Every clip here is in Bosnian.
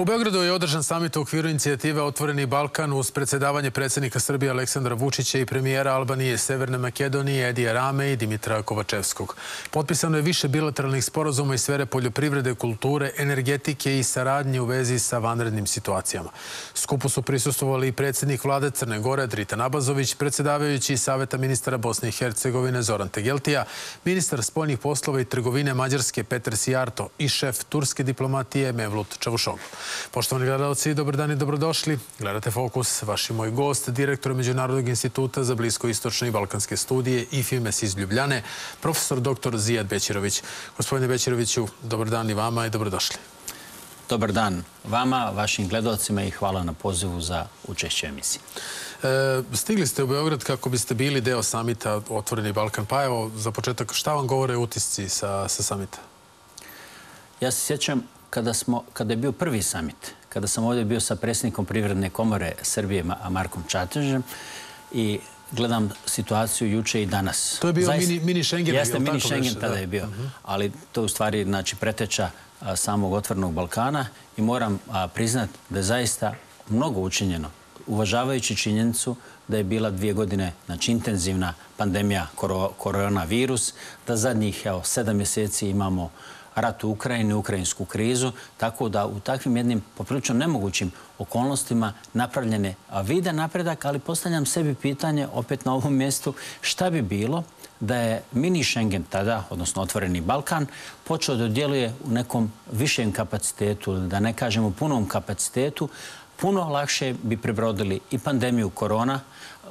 U Beogradu je održan samit u okviru inicijative Otvoreni Balkan uz predsjedavanje predsjednika Srbije Aleksandra Vučića i premijera Albanije, Severne Makedonije, Edija Rame i Dimitra Kovačevskog. Potpisano je više bilateralnih sporozuma iz sfere poljoprivrede, kulture, energetike i saradnje u vezi sa vanrednim situacijama. Skupu su prisustovali i predsjednik vlade Crne Gore, Drita Nabazović, predsjedavajući Saveta ministara Bosne i Hercegovine Zoran Tegeltija, ministar spoljnih poslova i trgovine Mađarske Petar Sijarto i šef turske diplomatije Mevlut Čavušoglu. Poštovani gledalci, dobar dan i dobrodošli. Gledate Fokus, vaš i moj gost, direktor Međunarodnog instituta za bliskoistočne i balkanske studije i FIMES iz Ljubljane, profesor dr. Zijad Bećirović. Gospodine Bećiroviću, dobar dan i vama i dobrodošli. Dobar dan vama, vašim gledalcima i hvala na pozivu za učešće emisije. E, stigli ste u Beograd kako biste bili deo samita Otvoreni Balkan. Pa evo, za početak, šta vam govore utisci sa samita? Ja se sjećam kada, smo, kada je bio prvi samit, kada sam ovdje bio sa predsjednikom Privredne komore Srbije, Markom Čatežem, i gledam situaciju juče i danas. To je bio mini, mini Schengen. Jeste, mini Schengen tada je bio. Mhm. Ali to je u stvari znači, preteča samog otvornog Balkana i moram priznat da je zaista mnogo učinjeno, uvažavajući činjenicu da je bila dvije godine znači, intenzivna pandemija koronavirus, da zadnjih evo, sedam mjeseci imamo rat u Ukrajini, ukrajinsku krizu, tako da u takvim jednim poprilično nemogućim okolnostima napravljene vide napredak, ali postavljam sebi pitanje opet na ovom mjestu šta bi bilo da je mini Schengen tada, odnosno otvoreni Balkan, počeo da djeluje u nekom višem kapacitetu, da ne kažemo punom kapacitetu, puno lakše bi prebrodili i pandemiju korona,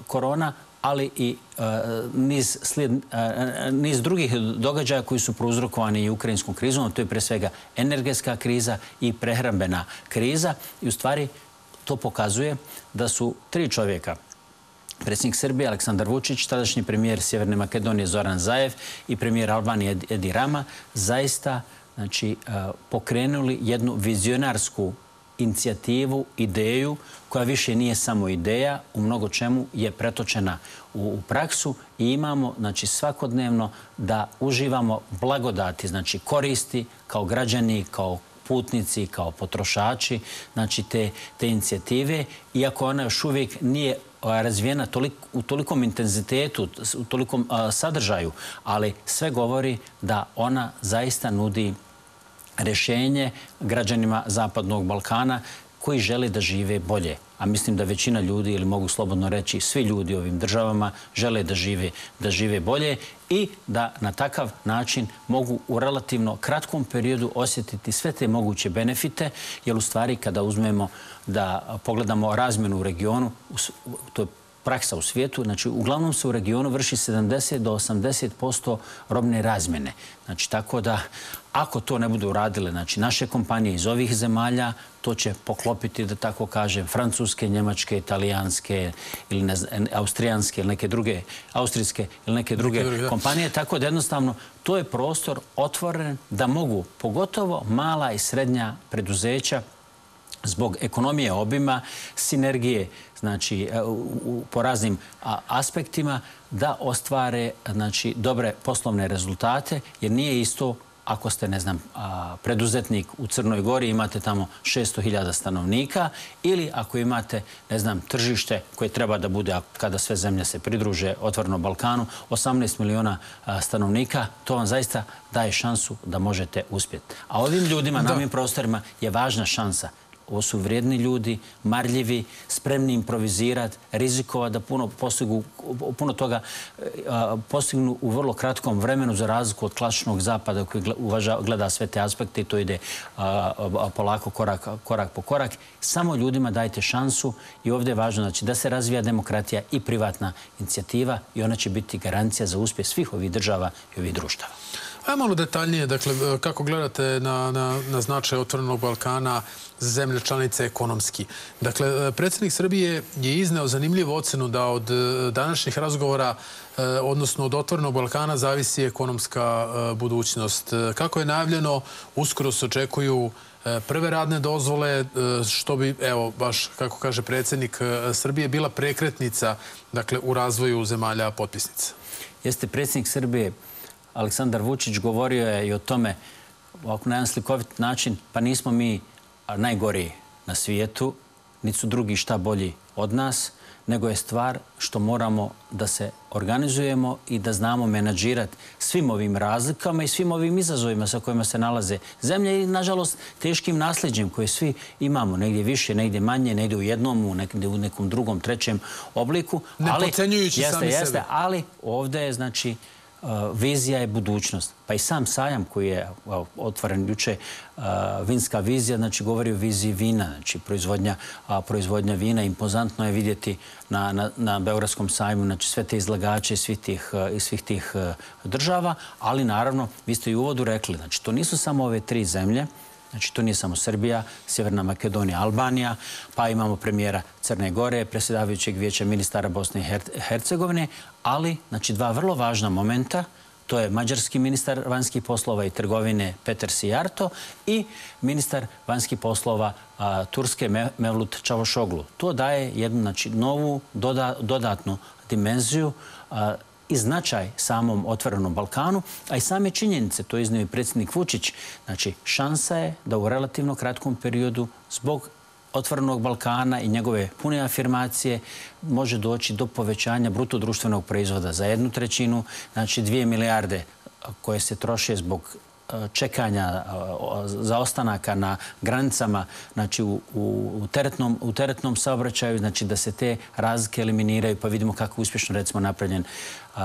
korona ali i e, e, niz drugih događaja koji su prouzrokovani i ukrajinskom krizom. To je pre svega energetska kriza i prehrambena kriza. I u stvari to pokazuje da su tri čovjeka, predsjednik Srbije Aleksandar Vučić, tadašnji premijer Sjeverne Makedonije Zoran Zajev i premijer Albanije Edi Rama, zaista znači, e, pokrenuli jednu vizionarsku inicijativu, ideju koja više nije samo ideja, u mnogo čemu je pretočena u praksu i imamo znači, svakodnevno da uživamo blagodati, znači koristi kao građani, kao putnici, kao potrošači znači, te, te inicijative, iako ona još uvijek nije razvijena u tolikom intenzitetu, u tolikom sadržaju, ali sve govori da ona zaista nudi rešenje građanima Zapadnog Balkana koji žele da žive bolje. A mislim da većina ljudi, ili mogu slobodno reći svi ljudi u ovim državama, žele da žive, da žive bolje i da na takav način mogu u relativno kratkom periodu osjetiti sve te moguće benefite, jer u stvari kada uzmemo da pogledamo razmenu u regionu, to je praksa u svijetu, znači uglavnom se u regionu vrši 70 do 80% robne razmjene. Znači tako da ako to ne budu uradile znači, naše kompanije iz ovih zemalja, to će poklopiti, da tako kažem, francuske, njemačke, italijanske ili ne austrijanske ili neke druge, austrijske ili neke druge kompanije. Tako da jednostavno to je prostor otvoren da mogu pogotovo mala i srednja preduzeća zbog ekonomije obima, sinergije znači, e, po raznim aspektima, da ostvare znači, dobre poslovne rezultate, jer nije isto ako ste, ne znam, preduzetnik u Crnoj Gori, imate tamo 600.000 stanovnika, ili ako imate, ne znam, tržište koje treba da bude, kada sve zemlje se pridruže otvorno Balkanu, 18 miliona stanovnika, to vam zaista daje šansu da možete uspjeti. A ovim ljudima, na ovim prostorima, je važna šansa ovo su vrijedni ljudi, marljivi, spremni improvizirati, rizikovati da puno, postigu, puno toga e, postignu u vrlo kratkom vremenu za razliku od klasičnog zapada koji uvaža, gleda sve te aspekte i to ide polako korak, korak po korak. Samo ljudima dajte šansu i ovdje je važno znači, da se razvija demokratija i privatna inicijativa i ona će biti garancija za uspjeh svih ovih država i ovih društava. A malo detaljnije, dakle, e, kako gledate na, na, na značaj otvorenog Balkana za zemlje članice ekonomski. Dakle, e, predsjednik Srbije je izneo zanimljivu ocenu da od e, današnjih razgovora, odnosno od otvorenog Balkana, zavisi ekonomska budućnost. Kako je najavljeno, uskoro se očekuju prve radne dozvole, što bi, evo, baš, kako kaže predsjednik Srbije, bila prekretnica dakle, u razvoju zemalja potpisnica. Jeste predsjednik Srbije Aleksandar Vučić govorio je i o tome ovako na jedan slikovit način, pa nismo mi najgori na svijetu, niti su drugi šta bolji od nas, nego je stvar što moramo da se organizujemo i da znamo menadžirati svim ovim razlikama i svim ovim izazovima sa kojima se nalaze zemlje i, nažalost, teškim nasljeđem koje svi imamo, negdje više, negdje manje, negdje u jednom, u nekom drugom, trećem obliku. Ne pocenjujući sami sebe. Ali ovdje je, znači, vizija je budućnost. Pa i sam sajam koji je otvoren juče, vinska vizija, znači govori o viziji vina, znači proizvodnja, proizvodnja vina. Impozantno je vidjeti na, na, na Beogradskom sajmu znači sve te izlagače iz svih tih, iz svih tih država, ali naravno, vi ste i u uvodu rekli, znači to nisu samo ove tri zemlje, Znači, to nije samo Srbija, Sjeverna Makedonija, Albanija, pa imamo premijera Crne Gore, predsjedavajućeg vijeća ministara Bosne i Hercegovine, ali, znači, dva vrlo važna momenta, to je mađarski ministar vanjskih poslova i trgovine Peter Sijarto i ministar vanjskih poslova Turske Mevlut Čavošoglu. To daje jednu znači, novu dodatnu dimenziju i značaj samom otvorenom Balkanu, a i same činjenice, to iznio i predsjednik Vučić, znači šansa je da u relativno kratkom periodu zbog otvorenog Balkana i njegove pune afirmacije može doći do povećanja brutodruštvenog proizvoda za jednu trećinu, znači dvije milijarde koje se troše zbog čekanja zaostanaka na granicama znači u, u, teretnom, u teretnom saobraćaju, znači da se te razlike eliminiraju, pa vidimo kako uspješno recimo napravljen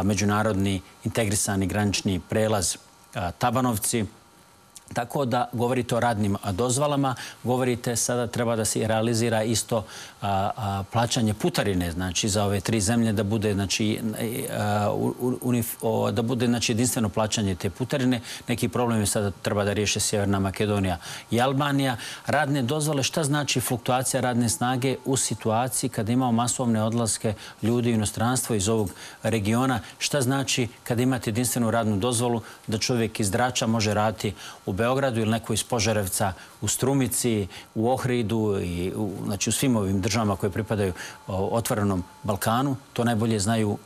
međunarodni integrisani granični prelaz Tabanovci, Tako da govorite o radnim dozvalama, govorite sada treba da se realizira isto plaćanje putarine znači za ove tri zemlje da bude znači e, e, da bude znači jedinstveno plaćanje te putarine. Neki problem je sada treba da riješe Sjeverna Makedonija i Albanija. Radne dozvole, šta znači fluktuacija radne snage u situaciji kada imamo masovne odlaske ljudi u inostranstvo iz ovog regiona? Šta znači kada imate jedinstvenu radnu dozvolu da čovjek iz Drača može raditi u Beogradu Beogradu ili neko iz Požarevca u Strumici, u Ohridu i u, znači, u svim ovim državama koje pripadaju otvorenom Balkanu. To najbolje znaju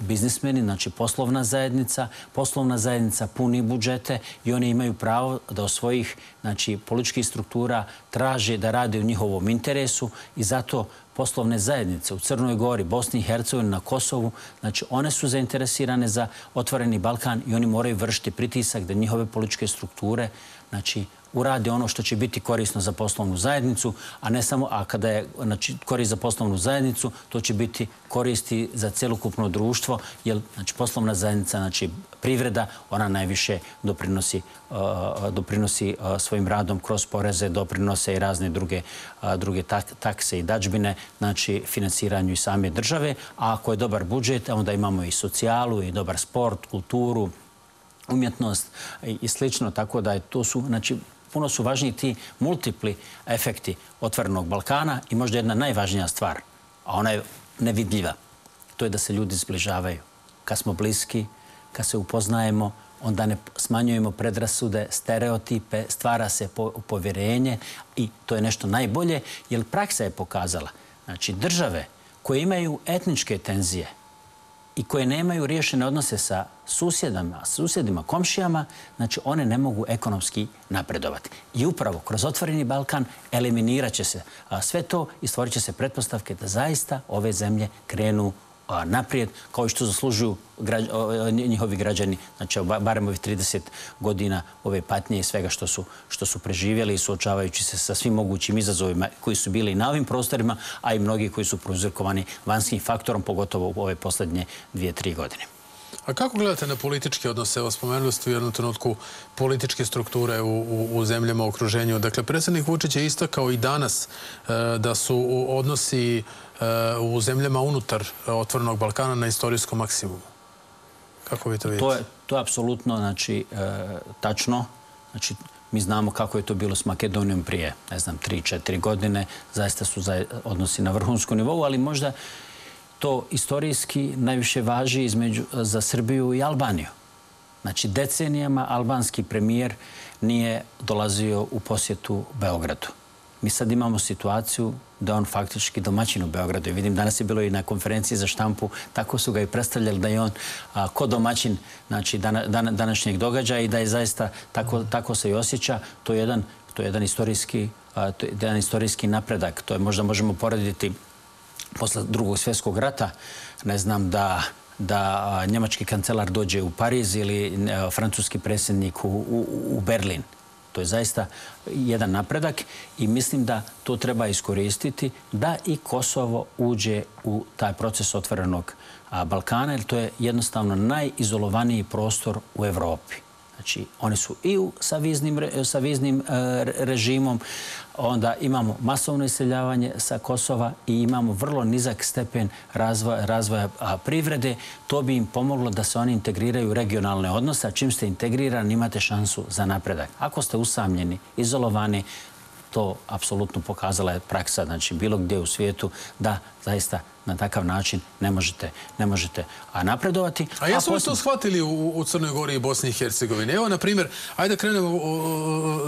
biznismeni, znači poslovna zajednica. Poslovna zajednica puni budžete i oni imaju pravo da o svojih znači, političkih struktura traže da rade u njihovom interesu i zato poslovne zajednice u Crnoj Gori, Bosni i Hercegovini, na Kosovu, znači one su zainteresirane za otvoreni Balkan i oni moraju vršiti pritisak da njihove političke strukture znači, urade ono što će biti korisno za poslovnu zajednicu, a ne samo, a kada je znači, korist za poslovnu zajednicu, to će biti koristi za celokupno društvo, jer znači, poslovna zajednica, znači privreda, ona najviše doprinosi, uh, doprinosi uh, svojim radom kroz poreze, doprinose i razne druge, uh, druge takse i dađbine, znači financiranju i same države, a ako je dobar budžet, onda imamo i socijalu, i dobar sport, kulturu, umjetnost i slično, tako da je to su, znači, puno su važniji ti multipli efekti otvorenog Balkana i možda jedna najvažnija stvar, a ona je nevidljiva, to je da se ljudi zbližavaju. Kad smo bliski, kad se upoznajemo, onda ne smanjujemo predrasude, stereotipe, stvara se povjerenje i to je nešto najbolje, jer praksa je pokazala. Znači, države koje imaju etničke tenzije, i koje nemaju riješene odnose sa susjedama, susjedima, komšijama, znači one ne mogu ekonomski napredovati. I upravo kroz otvoreni Balkan eliminirat će se sve to i stvorit će se pretpostavke da zaista ove zemlje krenu naprijed, kao i što zaslužuju njihovi građani, znači barem ovih 30 godina ove patnje i svega što su, što su preživjeli, suočavajući se sa svim mogućim izazovima koji su bili na ovim prostorima, a i mnogi koji su prouzirkovani vanskim faktorom, pogotovo u ove posljednje dvije, tri godine. A kako gledate na političke odnose? Evo, spomenuli ste u jednom trenutku političke strukture u, u, u zemljama u okruženju. Dakle, predsjednik Vučić je istakao i danas e, da su odnosi e, u zemljama unutar otvorenog Balkana na istorijskom maksimumu. Kako vi to vidite? To je, to je apsolutno znači, e, tačno. Znači, mi znamo kako je to bilo s Makedonijom prije, ne znam, 3-4 godine. Zaista su za, odnosi na vrhunskom nivou, ali možda to istorijski najviše važi između, e, za Srbiju i Albaniju. Znači, decenijama albanski premijer nije dolazio u posjetu Beogradu. Mi sad imamo situaciju da on faktički domaćin u Beogradu. Vidim, danas je bilo i na konferenciji za štampu, tako su ga i predstavljali da je on a, ko domaćin znači, dana, današnjeg događaja i da je zaista tako, tako se i osjeća. To je jedan, to je jedan istorijski to je jedan istorijski napredak. To je možda možemo porediti posle drugog svjetskog rata. Ne znam da da njemački kancelar dođe u Pariz ili e, francuski predsjednik u, u, u Berlin. To je zaista jedan napredak i mislim da to treba iskoristiti da i Kosovo uđe u taj proces otvorenog Balkana, jer to je jednostavno najizolovaniji prostor u Evropi. Znači, oni su i sa viznim, sa viznim e, režimom, onda imamo masovno iseljavanje sa Kosova i imamo vrlo nizak stepen razvoja, razvoja privrede. To bi im pomoglo da se oni integriraju u regionalne odnose, a čim ste integrirani imate šansu za napredak. Ako ste usamljeni, izolovani, to apsolutno pokazala je praksa, znači bilo gdje u svijetu, da zaista na takav način ne možete, ne možete napredovati. A jesu li to shvatili u, u Crnoj Gori i Bosni i Hercegovini? Evo, na primjer, ajde da krenemo,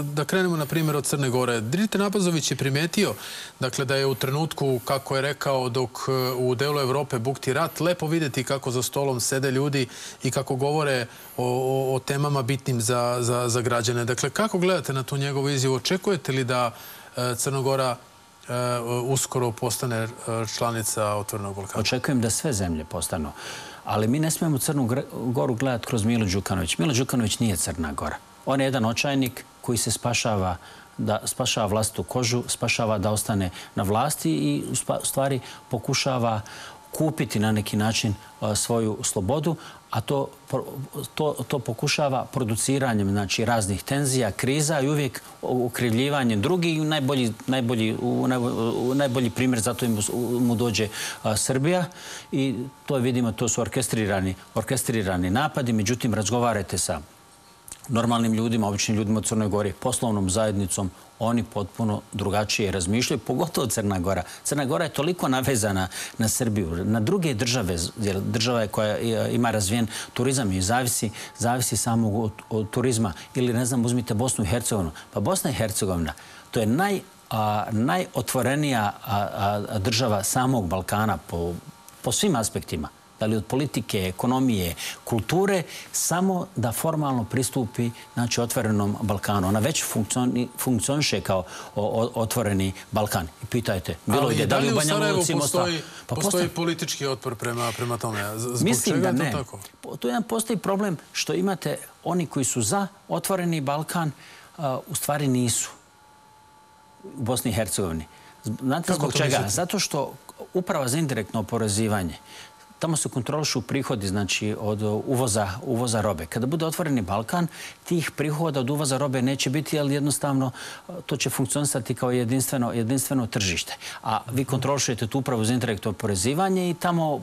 da krenemo na primjer od Crne Gore. Drite Napazović je primetio dakle, da je u trenutku, kako je rekao, dok e, u delu Evrope bukti rat, lepo vidjeti kako za stolom sede ljudi i kako govore o, o, o temama bitnim za, za, za građane. Dakle, kako gledate na tu njegovu izjavu? Očekujete li da e, Crnogora Uh, uskoro postane uh, članica Otvornog Balkana? Očekujem da sve zemlje postanu. Ali mi ne smijemo Crnu Goru gledati kroz Milo Đukanović. Milo Đukanović nije Crna Gora. On je jedan očajnik koji se spašava da spašava vlastitu kožu, spašava da ostane na vlasti i u stvari pokušava kupiti na neki način uh, svoju slobodu, a to, to, to pokušava produciranjem znači, raznih tenzija, kriza i uvijek ukrivljivanjem drugih. Najbolji, najbolji, u, najbolji primjer zato im mu dođe a, Srbija i to vidimo, to su orkestrirani, orkestrirani napadi. Međutim, razgovarajte sa normalnim ljudima, običnim ljudima u Crnoj Gori, poslovnom zajednicom, oni potpuno drugačije razmišljaju, pogotovo Crna Gora. Crna Gora je toliko navezana na Srbiju, na druge države, jer država je koja ima razvijen turizam i zavisi, zavisi samog od, od turizma. Ili, ne znam, uzmite Bosnu i Hercegovinu. Pa Bosna i Hercegovina, to je naj, a, najotvorenija a, a, država samog Balkana po, po svim aspektima da li od politike, ekonomije, kulture, samo da formalno pristupi znači, otvorenom Balkanu. Ona već funkcioniše kao otvoreni Balkan. I pitajte, bilo je da li u Banja Luci postoji, pa postoji politički otpor prema, prema tome? Zbog Mislim čega da ne. To tako? Tu jedan postoji problem što imate oni koji su za otvoreni Balkan, u stvari nisu u Bosni i Hercegovini. Znate zbog čega? Zato što uprava za indirektno oporezivanje tamo se kontrolišu prihodi znači, od uh, uvoza, uvoza robe. Kada bude otvoreni Balkan, tih prihoda od uvoza robe neće biti, ali jednostavno uh, to će funkcionisati kao jedinstveno, jedinstveno tržište. A vi kontrolišujete tu upravu za intelektualno porezivanje i tamo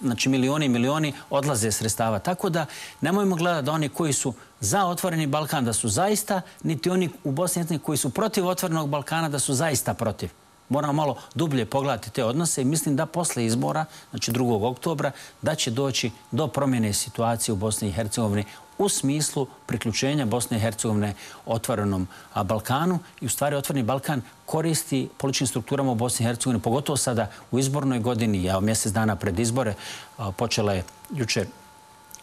znači, milioni i milioni odlaze sredstava. Tako da nemojmo gledati da oni koji su za otvoreni Balkan da su zaista, niti oni u Bosni koji su protiv otvorenog Balkana da su zaista protiv moramo malo dublje pogledati te odnose i mislim da posle izbora, znači 2. oktobra, da će doći do promjene situacije u Bosni i Hercegovini u smislu priključenja Bosne i Hercegovine otvorenom Balkanu. I u stvari otvoreni Balkan koristi političnim strukturama u Bosni i Hercegovini, pogotovo sada u izbornoj godini, ja mjesec dana pred izbore, počela je juče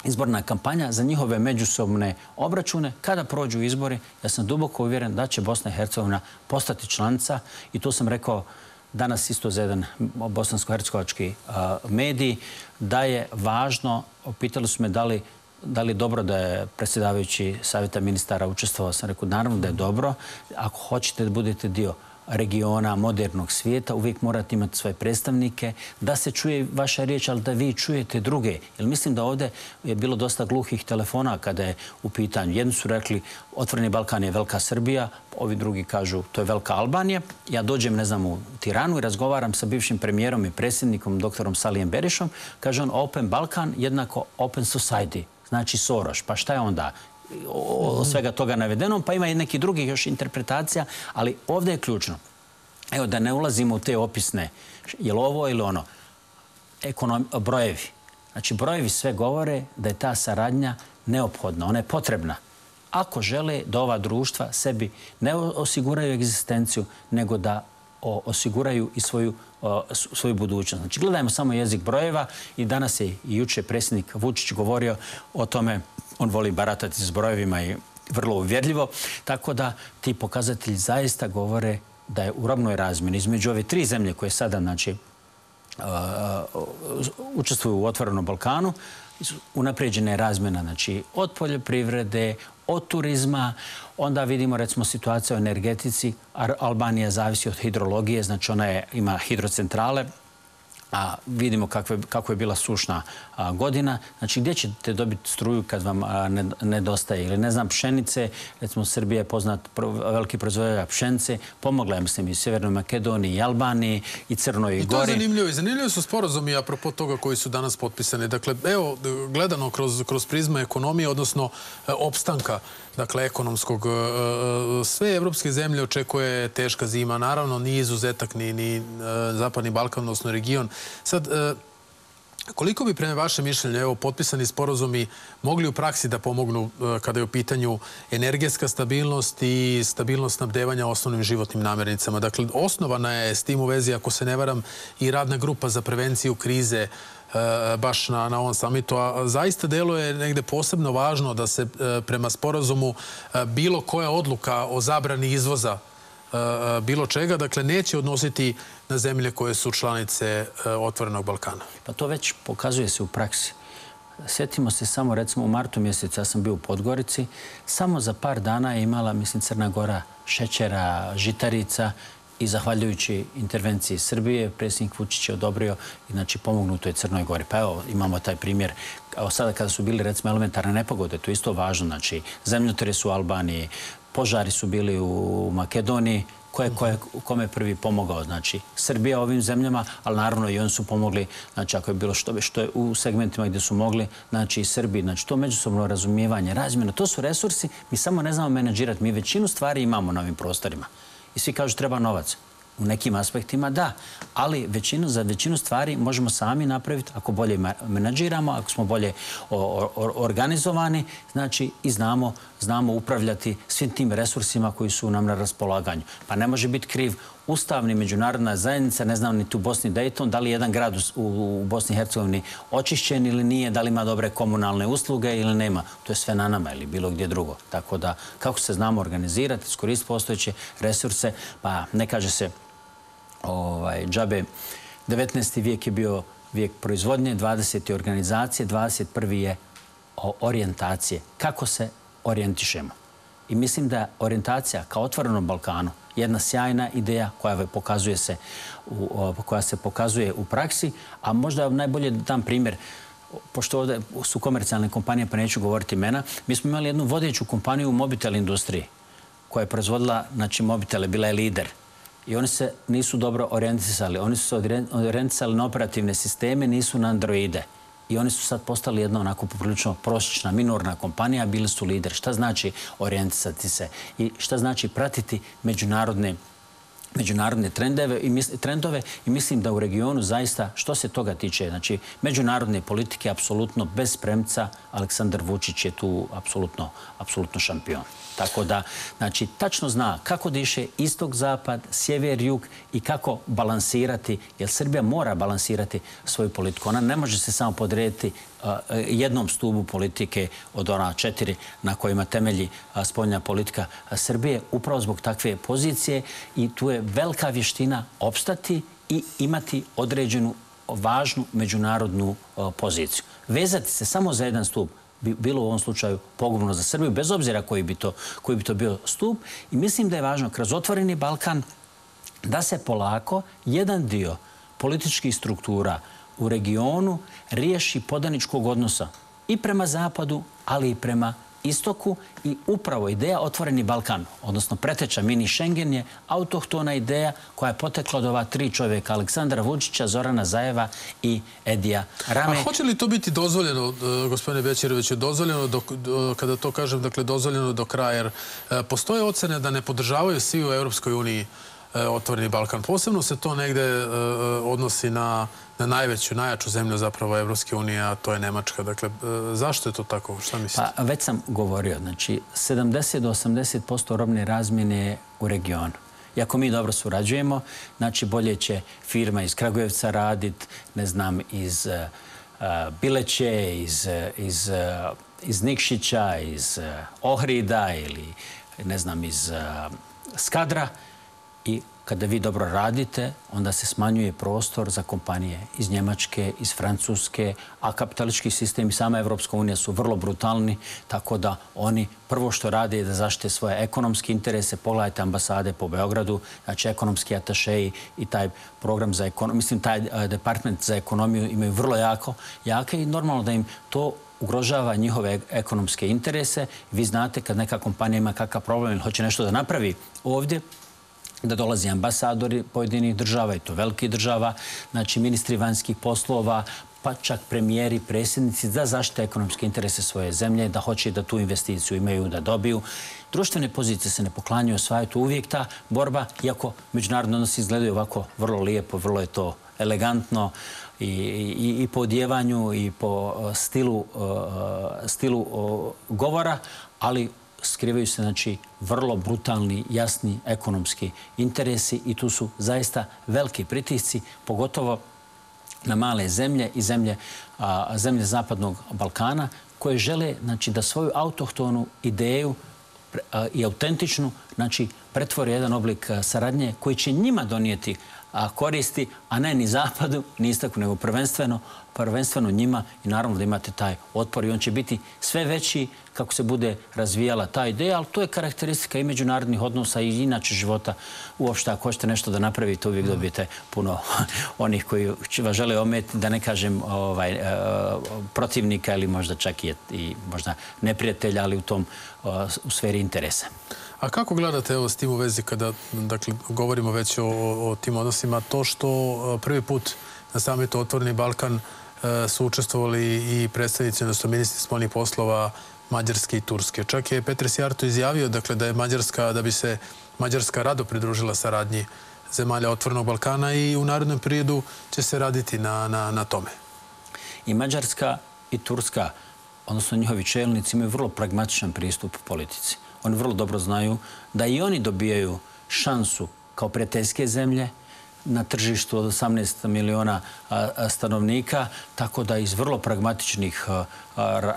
izborna kampanja za njihove međusobne obračune. Kada prođu izbori, ja sam duboko uvjeren da će Bosna i Hercegovina postati članica i to sam rekao danas isto za jedan bosansko-hercegovački medij, da je važno, pitali su me da li da li je dobro da je predsjedavajući savjeta ministara učestvovao, sam rekao, naravno da je dobro. Ako hoćete da budete dio regiona, modernog svijeta, uvijek morate imati svoje predstavnike, da se čuje vaša riječ, ali da vi čujete druge. Jer mislim da ovdje je bilo dosta gluhih telefona kada je u pitanju. Jedni su rekli, otvoreni Balkan je Velika Srbija, ovi drugi kažu, to je Velika Albanija. Ja dođem, ne znam, u Tiranu i razgovaram sa bivšim premijerom i predsjednikom, doktorom Salijem Berišom. Kaže on, Open Balkan jednako Open Society, znači Soroš. Pa šta je onda? O svega toga navedenom, pa ima i neki drugih još interpretacija, ali ovdje je ključno. Evo, da ne ulazimo u te opisne, je li ovo ili ono, ekonom, brojevi. Znači, brojevi sve govore da je ta saradnja neophodna, ona je potrebna. Ako žele da ova društva sebi ne osiguraju egzistenciju, nego da osiguraju i svoju, svoju budućnost. Znači, gledajmo samo jezik brojeva i danas je i juče predsjednik Vučić govorio o tome on voli baratati s brojevima i vrlo uvjerljivo. Tako da ti pokazatelji zaista govore da je u robnoj razmjeni između ove tri zemlje koje sada znači, uh, uh, učestvuju u otvorenom Balkanu, unapređena je razmjena znači, od poljoprivrede, od turizma. Onda vidimo recimo situaciju u energetici. Albanija zavisi od hidrologije, znači ona je, ima hidrocentrale, a vidimo kako je bila sušna godina. Znači, gdje ćete dobiti struju kad vam nedostaje? Ili, ne znam, pšenice, recimo, Srbija je poznat veliki proizvodaj pšenice, pomogla je, mislim, i Sjevernoj Makedoniji, i Albaniji, i Crnoj i Gori. I to je zanimljivo. I zanimljivo su sporozumi, apropo toga koji su danas potpisani. Dakle, evo, gledano kroz prizma ekonomije, odnosno e, opstanka dakle, ekonomskog. E, e, sve evropske zemlje očekuje teška zima. Naravno, nije izuzetak ni e, Zapadni Balkan, odnosno region. Sad, koliko bi prema vaše mišljenje, evo, potpisani sporozumi mogli u praksi da pomognu kada je u pitanju energetska stabilnost i stabilnost nabdevanja osnovnim životnim namernicama? Dakle, osnovana je s tim u vezi, ako se ne varam, i radna grupa za prevenciju krize E, baš na ovom samitu. A zaista delo je negde posebno važno da se e, prema sporazumu e, bilo koja odluka o zabrani izvoza bilo čega, dakle, neće odnositi na zemlje koje su članice Otvorenog Balkana. Pa to već pokazuje se u praksi. Sjetimo se samo, recimo, u martu mjeseca ja sam bio u Podgorici. Samo za par dana je imala, mislim, Crna Gora šećera, žitarica i zahvaljujući intervenciji Srbije, predsjednik Vučić je odobrio i znači, pomognuto je Crnoj Gori. Pa evo, imamo taj primjer. Sada kada su bili, recimo, elementarne nepogode, to je isto važno. Znači, zemljotre su u Albaniji, požari su bili u Makedoniji, ko je, ko je, kome prvi pomogao. Znači, Srbija ovim zemljama, ali naravno i oni su pomogli, znači, ako je bilo što, što je u segmentima gdje su mogli, znači, i Srbiji. Znači, to međusobno razumijevanje, razmjena, to su resursi, mi samo ne znamo menadžirati. Mi većinu stvari imamo na ovim prostorima i svi kažu treba novac. U nekim aspektima da, ali većinu, za većinu stvari možemo sami napraviti ako bolje menadžiramo, ako smo bolje organizovani, znači i znamo, znamo upravljati svim tim resursima koji su nam na raspolaganju. Pa ne može biti kriv ustavni međunarodna zajednica, ne znam ni tu Bosni Dayton, da li je jedan grad u Bosni i Hercegovini očišćen ili nije, da li ima dobre komunalne usluge ili nema. To je sve na nama ili bilo gdje drugo. Tako da, kako se znamo organizirati, skoristiti postojeće resurse, pa ne kaže se ovaj, džabe, 19. vijek je bio vijek proizvodnje, 20. je organizacije, 21. je orijentacije. Kako se orijentišemo? I mislim da orijentacija ka otvorenom Balkanu jedna sjajna ideja koja pokazuje se u, koja se pokazuje u praksi, a možda najbolje da dam primjer pošto ovdje su komercijalne kompanije, pa neću govoriti imena, mi smo imali jednu vodeću kompaniju u mobitel industriji koja je proizvodila znači, mobitele, bila je lider. I oni se nisu dobro orijentisali. Oni su se orijentisali na operativne sisteme, nisu na androide i oni su sad postali jedna onako poprilično prosječna, minorna kompanija, bili su lider. Šta znači orijentisati se i šta znači pratiti međunarodne međunarodne trendove i, trendove i mislim da u regionu zaista što se toga tiče, znači međunarodne politike apsolutno bez premca Aleksandar Vučić je tu apsolutno, apsolutno šampion. Tako da, znači, tačno zna kako diše istok, zapad, sjever, jug i kako balansirati, jer Srbija mora balansirati svoju politiku. Ona ne može se samo podrediti E, jednom stubu politike od ona četiri na kojima temelji spoljna politika Srbije, upravo zbog takve pozicije i tu je velika vještina opstati i imati određenu važnu međunarodnu poziciju. Vezati se samo za jedan stup bilo u ovom slučaju pogubno za Srbiju, bez obzira koji bi to, koji bi to bio stup. I mislim da je važno kroz otvoreni Balkan da se polako jedan dio političkih struktura u regionu riješi podaničkog odnosa i prema Zapadu, ali i prema istoku i upravo ideja Otvoreni Balkan, odnosno preteča mini Schengen je autohtona ideja koja je potekla od ova tri čovjeka, Aleksandra Vučića, Zorana Zajeva i Edija Rame. A hoće li to biti dozvoljeno, e, gospodine Bećerović, dozvoljeno, e, kada to kažem, dakle, dozvoljeno do kraja, jer e, postoje ocene da ne podržavaju svi u Europskoj uniji E, Otvoreni Balkan. Posebno se to negde e, e, odnosi na na najveću, najjaču zemlju zapravo Evropske unije, a to je Nemačka. Dakle, zašto je to tako? Šta mislite? Pa, već sam govorio. Znači, 70 do 80% robne razmjene je u regionu. I ako mi dobro surađujemo, znači bolje će firma iz Kragujevca raditi, ne znam, iz e, Bileće, iz, iz, iz Nikšića, iz Ohrida ili ne znam, iz Skadra i kada vi dobro radite, onda se smanjuje prostor za kompanije iz Njemačke, iz Francuske, a kapitalički sistem i sama Evropska unija su vrlo brutalni, tako da oni prvo što rade je da zaštite svoje ekonomske interese. Pogledajte ambasade po Beogradu, znači ekonomski atašeji i taj program za ekonomiju, mislim, taj e, department za ekonomiju imaju vrlo jako, jake i normalno da im to ugrožava njihove e-, ekonomske interese. Vi znate kad neka kompanija ima kakav problem ili hoće nešto da napravi ovdje, da dolazi ambasadori pojedinih država i to velike država, znači ministri vanjskih poslova, pa čak premijeri, predsjednici da zaštite ekonomske interese svoje zemlje, da hoće da tu investiciju imaju, da dobiju. Društvene pozicije se ne poklanjuju, osvajaju tu uvijek ta borba, iako međunarodno odnosi izgledaju ovako vrlo lijepo, vrlo je to elegantno i, i, i po odjevanju i po e, stilu, e, e, stilu govora, ali skrivaju se znači, vrlo brutalni, jasni ekonomski interesi i tu su zaista veliki pritisci, pogotovo na male zemlje i zemlje, a, zemlje Zapadnog Balkana, koje žele znači, da svoju autohtonu ideju a, i autentičnu znači, pretvori jedan oblik saradnje koji će njima donijeti koristi, a ne ni Zapadu, ni Istaku, nego prvenstveno, prvenstveno njima i naravno da imate taj otpor i on će biti sve veći kako se bude razvijala ta ideja, ali to je karakteristika i međunarodnih odnosa i inače života. Uopšte, ako hoćete nešto da napravite, uvijek dobijete puno onih koji vas žele ometi, da ne kažem ovaj, e, protivnika ili možda čak i, i možda neprijatelja, ali u tom u sferi interesa. A kako gledate evo, s tim u vezi kada dakle, govorimo već o, o tim odnosima, to što e, prvi put na samitu Otvorni Balkan e, su učestvovali i predstavnici, odnosno ministri spolnih poslova Mađarske i Turske. Čak je Petre Jarto izjavio dakle, da je Mađarska, da bi se Mađarska rado pridružila saradnji zemalja Otvornog Balkana i u narodnom periodu će se raditi na, na, na tome. I Mađarska i Turska, odnosno njihovi čelnici, imaju vrlo pragmatičan pristup politici oni vrlo dobro znaju da i oni dobijaju šansu kao prijateljske zemlje na tržištu od 18 miliona stanovnika, tako da iz vrlo pragmatičnih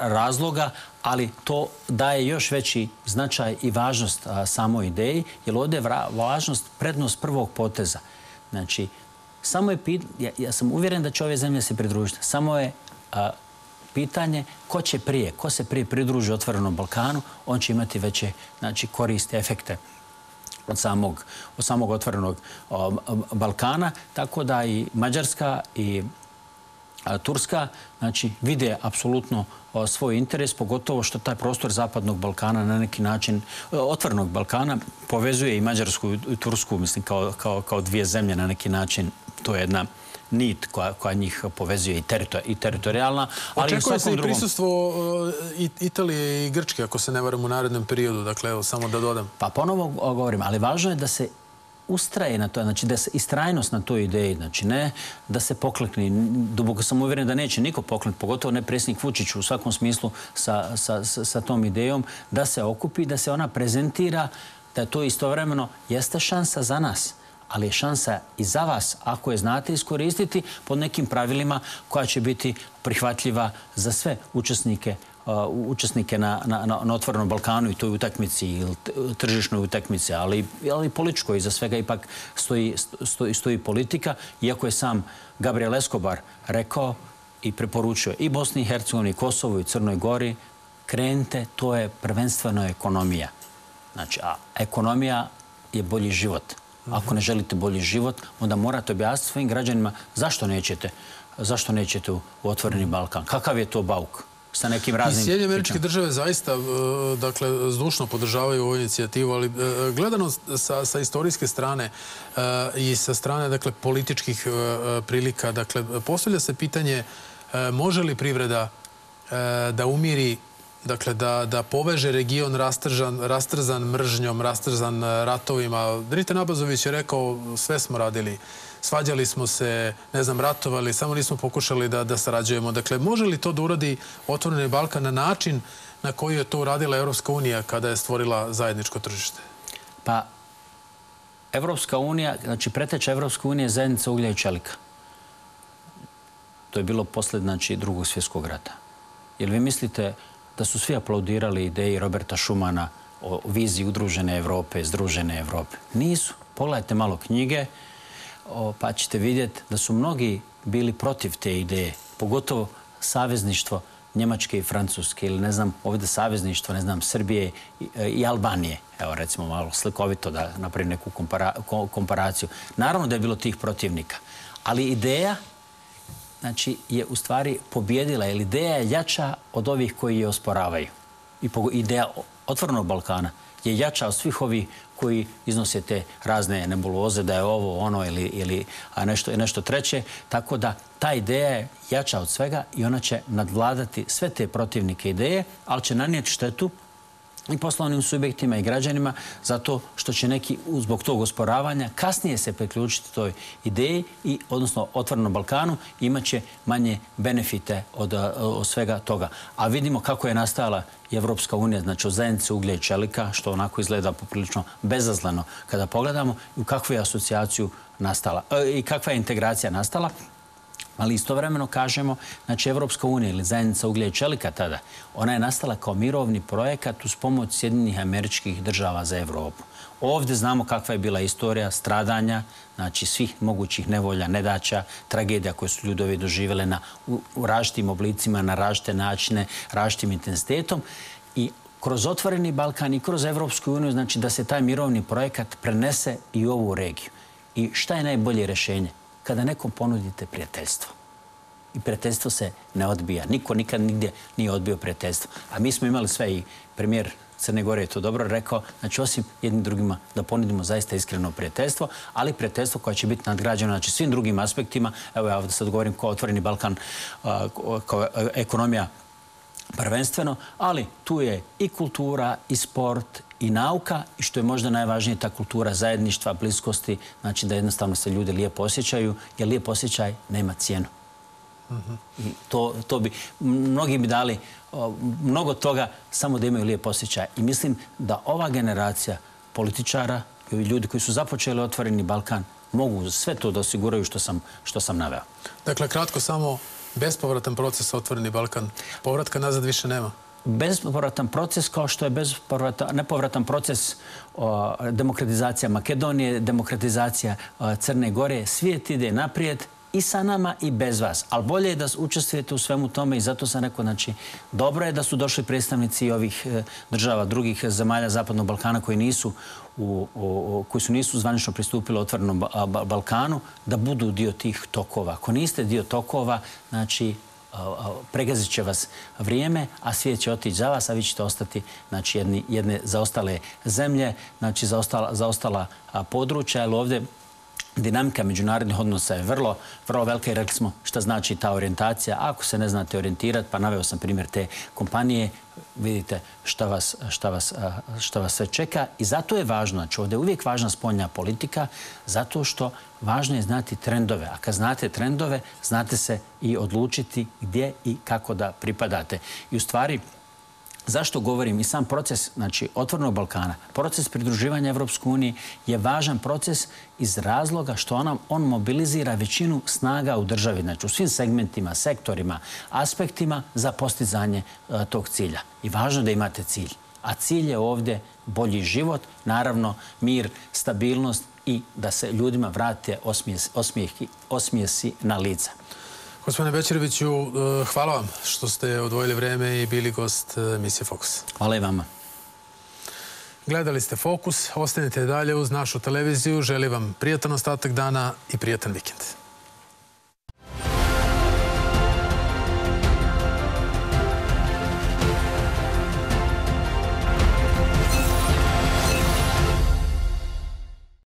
razloga, ali to daje još veći značaj i važnost samoj ideji, jer ovdje je važnost, prednost prvog poteza. Znači, samo je, ja, ja sam uvjeren da će ove zemlje se pridružiti. Samo je pitanje ko će prije, ko se prije pridruži otvorenom Balkanu, on će imati veće znači, koriste, efekte od samog, od samog otvorenog Balkana. Tako da i Mađarska i Turska znači, vide apsolutno svoj interes, pogotovo što taj prostor Zapadnog Balkana na neki način, otvorenog Balkana, povezuje i Mađarsku i Tursku, mislim, kao, kao, kao dvije zemlje na neki način. To je jedna nit koja, koja njih povezuje i, teritor, i teritorijalna. Očekuje se i prisustvo uh, Italije i Grčke, ako se ne varam u narednom periodu, dakle, evo, samo da dodam. Pa ponovo govorim, ali važno je da se ustraje na to, znači da se istrajnost na toj ideji, znači ne da se poklekni. Duboko sam uvjeren da neće niko poklekni, pogotovo ne presnik Vučić u svakom smislu sa, sa, sa, sa tom idejom, da se okupi, da se ona prezentira, da to istovremeno jeste šansa za nas ali je šansa i za vas, ako je znate iskoristiti, pod nekim pravilima koja će biti prihvatljiva za sve učesnike uh, učesnike na, na, na otvorenom Balkanu i toj utakmici ili tržišnoj utakmici, ali, ali političkoj. Iza svega ipak stoji, stoji, stoji politika. Iako je sam Gabriel Escobar rekao i preporučio i Bosni i Hercegovini, i Kosovo i Crnoj Gori, krenite, to je prvenstveno ekonomija. Znači, a ekonomija je bolji život. Ako ne želite bolji život, onda morate objasniti svojim građanima zašto nećete, zašto nećete u otvoreni Balkan. Kakav je to bauk? sa nekim raznim... I Sjedinje američke države zaista e, dakle, zdušno podržavaju ovu inicijativu, ali e, gledano sa, sa istorijske strane e, i sa strane dakle, političkih prilika, dakle, postavlja se pitanje može li privreda da umiri dakle, da, da poveže region rastržan, rastrzan mržnjom, rastrzan e, ratovima. Drita Nabazović je rekao, sve smo radili, svađali smo se, ne znam, ratovali, samo nismo pokušali da, da sarađujemo. Dakle, može li to da uradi otvoreni Balkan na način na koji je to uradila Evropska unija kada je stvorila zajedničko tržište? Pa, Evropska unija, znači preteča Evropska unija je zajednica uglja i čelika. To je bilo posled znači, drugog svjetskog rata. Jel vi mislite da su svi aplaudirali ideji Roberta Schumana o viziji udružene Evrope, združene Evrope? Nisu. Pogledajte malo knjige, pa ćete vidjeti da su mnogi bili protiv te ideje, pogotovo savezništvo Njemačke i Francuske ili ne znam, ovdje savezništvo, ne znam, Srbije i Albanije. Evo, recimo, malo slikovito da napravim neku komparaciju. Naravno da je bilo tih protivnika, ali ideja znači, je u stvari pobjedila, jer ideja je jača od ovih koji je osporavaju. I ideja otvornog Balkana je jača od svih ovih koji iznose te razne nebuloze, da je ovo ono ili, ili a nešto, nešto treće. Tako da ta ideja je jača od svega i ona će nadvladati sve te protivnike ideje, ali će nanijeti štetu i poslovnim subjektima i građanima zato što će neki zbog tog osporavanja kasnije se priključiti toj ideji i odnosno otvornom Balkanu imaće manje benefite od, eh, od svega toga. A vidimo kako je nastala Evropska unija, znači od zajednice uglja i čelika, što onako izgleda poprilično bezazleno kada pogledamo i u kakvu je asocijaciju nastala e, i kakva je integracija nastala. Ali istovremeno kažemo, znači Evropska unija ili zajednica uglja i čelika tada, ona je nastala kao mirovni projekat uz pomoć Sjedinjenih američkih država za Evropu. Ovdje znamo kakva je bila istorija stradanja, znači svih mogućih nevolja, nedaća, tragedija koje su ljudovi doživjeli na, u, u različitim oblicima, na različite načine, različitim intenzitetom. I kroz otvoreni Balkan i kroz Evropsku uniju, znači da se taj mirovni projekat prenese i u ovu regiju. I šta je najbolje rešenje? Kada nekom ponudite prijateljstvo. I prijateljstvo se ne odbija. Niko nikad nigdje nije odbio prijateljstvo. A mi smo imali sve i premijer Crne Gore je to dobro rekao, znači osim jednim drugima da ponudimo zaista iskreno prijateljstvo, ali prijateljstvo koje će biti nadgrađeno znači svim drugim aspektima. Evo ja ovdje sad govorim kao otvoreni Balkan, kao e, ekonomija prvenstveno, ali tu je i kultura, i sport, i nauka, i što je možda najvažnije, ta kultura zajedništva, bliskosti, znači da jednostavno se ljudi lijepo osjećaju, jer lijep osjećaj nema cijenu. I to, to bi, mnogi bi dali mnogo toga samo da imaju lijep osjećaj. I mislim da ova generacija političara i ljudi koji su započeli otvoreni Balkan mogu sve to da osiguraju što sam, što sam naveo. Dakle, kratko samo, bespovratan proces otvoreni Balkan. Povratka nazad više nema? Bezpovratan proces kao što je nepovratan proces demokratizacija Makedonije, demokratizacija Crne Gore. Svijet ide naprijed i sa nama i bez vas. Ali bolje je da učestvujete u svemu tome i zato sam rekao, znači, dobro je da su došli predstavnici ovih e, država, drugih zemalja Zapadnog Balkana koji nisu u, koji su nisu zvanično pristupili otvorenom Balkanu, da budu dio tih tokova. Ako niste dio tokova, znači, pregazit će vas vrijeme, a svijet će otići za vas, a vi ćete ostati znači, jedni, jedne zaostale zemlje, znači zaostala, zaostala područja, ali ovdje dinamika međunarodnih odnosa je vrlo, vrlo velika i rekli smo šta znači ta orijentacija. Ako se ne znate orijentirati, pa naveo sam primjer te kompanije, vidite šta vas, šta vas, šta vas sve čeka. I zato je važno, znači ovdje je uvijek važna spoljna politika, zato što važno je znati trendove. A kad znate trendove, znate se i odlučiti gdje i kako da pripadate. I u stvari, Zašto govorim? I sam proces znači, otvornog Balkana, proces pridruživanja Evropskoj uniji je važan proces iz razloga što on, on mobilizira većinu snaga u državi, znači u svim segmentima, sektorima, aspektima za postizanje e, tog cilja. I važno da imate cilj. A cilj je ovdje bolji život, naravno mir, stabilnost i da se ljudima vrate osmijesi na lica. Gospodine Bečeroviću, e, hvala vam što ste odvojili vreme i bili gost e, emisije Fokus. Hvala i vama. Gledali ste Fokus, ostanite dalje uz našu televiziju. Želim vam prijatan ostatak dana i prijatan vikend.